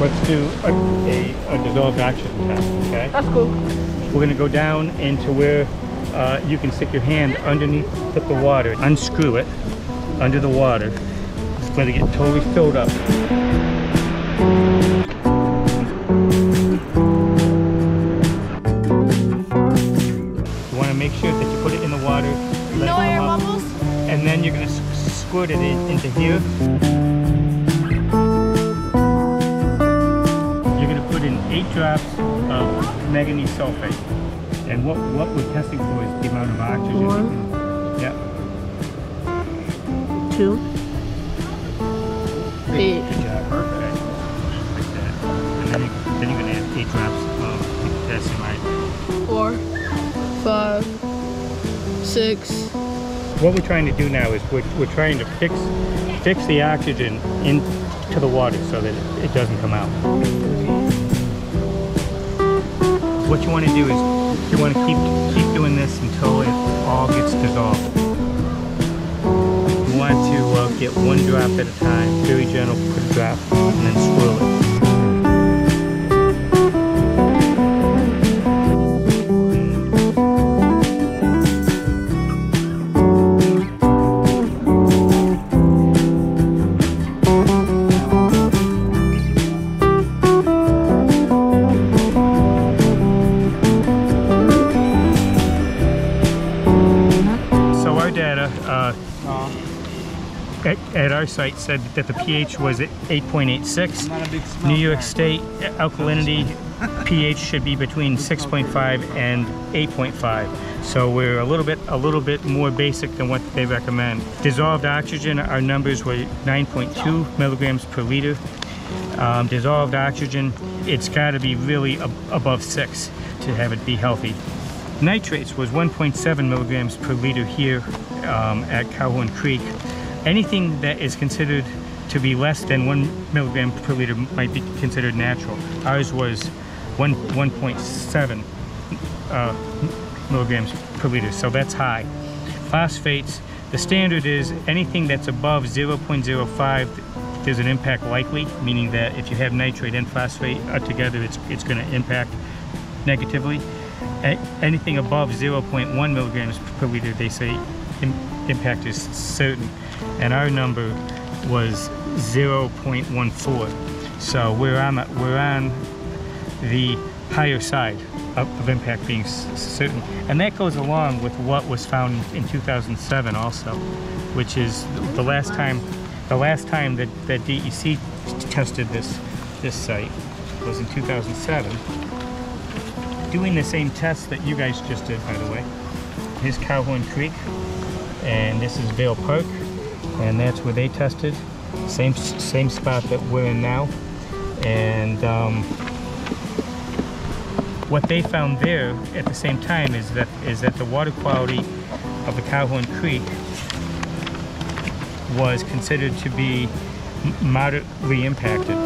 let's do a, a, a dissolved oxygen test, okay? That's cool. We're gonna go down into where uh, you can stick your hand underneath the water, unscrew it under the water. It's gonna get totally filled up. You wanna make sure that you put it in the water. No air bubbles? And then you're gonna squirt it in, into here. Eight drops of manganese sulfate. And what, what we're testing for is the amount of oxygen. can- Yep. Two. Eight. Good job. Perfect. Like that. And then, you, then you're gonna add eight drops of potassium iodide. Four. Five. Six. What we're trying to do now is we're, we're trying to fix fix the oxygen into the water so that it, it doesn't come out. What you want to do is you want to keep keep doing this until it all gets dissolved. You want to uh, get one drop at a time, very gentle, put a drop, and then at, our site said that the pH was at 8.86. New York State alkalinity pH should be between 6.5 and 8.5. So we're a little bit a little bit more basic than what they recommend. Dissolved oxygen, our numbers were 9.2 milligrams per liter. Um, dissolved oxygen, it's got to be really ab above six to have it be healthy. Nitrates was 1.7 milligrams per liter here um, at Cowhorn Creek. Anything that is considered to be less than one milligram per liter might be considered natural. Ours was one 1.7 uh, milligrams per liter, so that's high. Phosphates, the standard is anything that's above 0.05, there's an impact likely, meaning that if you have nitrate and phosphate together, it's, it's going to impact negatively. A- anything above 0.1 milligrams per liter, they say im- impact is certain. And our number was 0.14. So we're on, we're on the higher side of, of impact being certain. And that goes along with what was found in 2007 also, which is the last time, the last time that, that DEC tested this, this site was in 2007 doing the same test that you guys just did, by the way. Here's Cowhorn Creek, and this is Vale Park, and that's where they tested. Same same spot that we're in now, and um, what they found there at the same time is that is that the water quality of the Cowhorn Creek was considered to be moderately impacted.